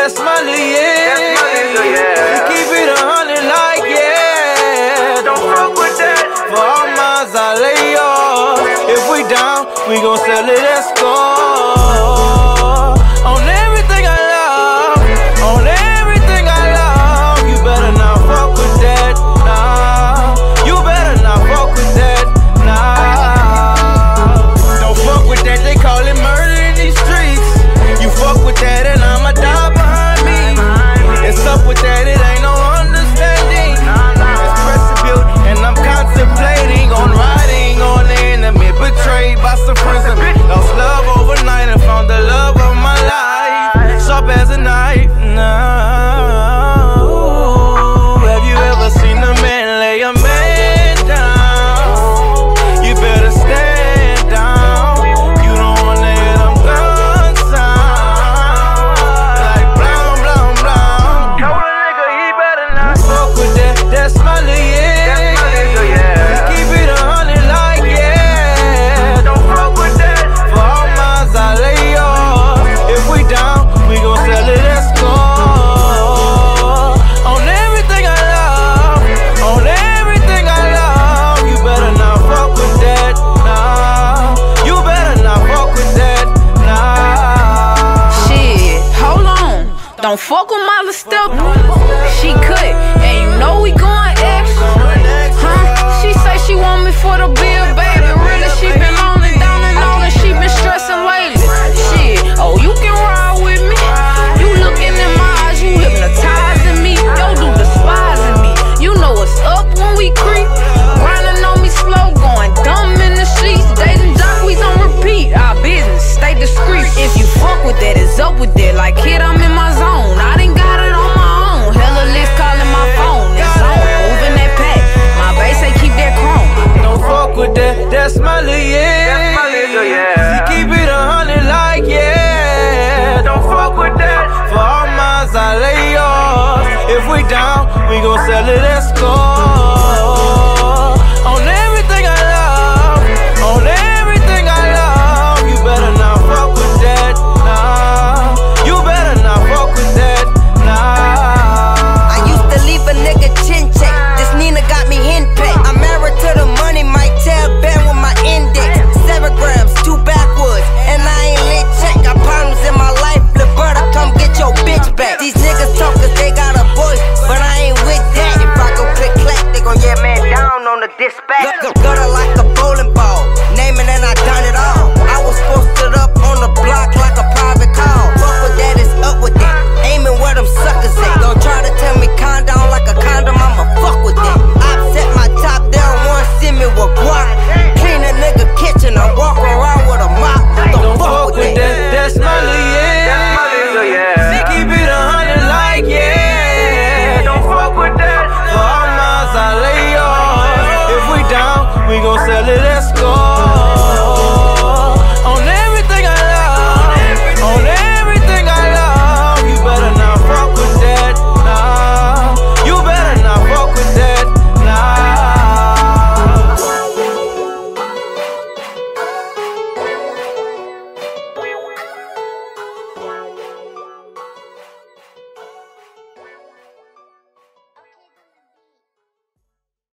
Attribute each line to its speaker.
Speaker 1: that's money, yeah. That's yeah. Keep it a hundred like, yeah. Don't fuck with that. For all mines, I lay off. If we down, we gon' sell it at score.
Speaker 2: don't fuck with Molly Step. She could. If you fuck with that, it's up with it. Like kid, I'm in my zone. I done got it on my own. Hella list calling my phone. It's on, moving that pack. My base ain't keep that chrome.
Speaker 1: Don't fuck with that. That's my lil' yeah.
Speaker 3: That's my yeah.
Speaker 1: Keep it a hundred like yeah. Don't fuck with that. For all minds, I lay yours. If we down, we gon' sell it at score.
Speaker 4: dispatch.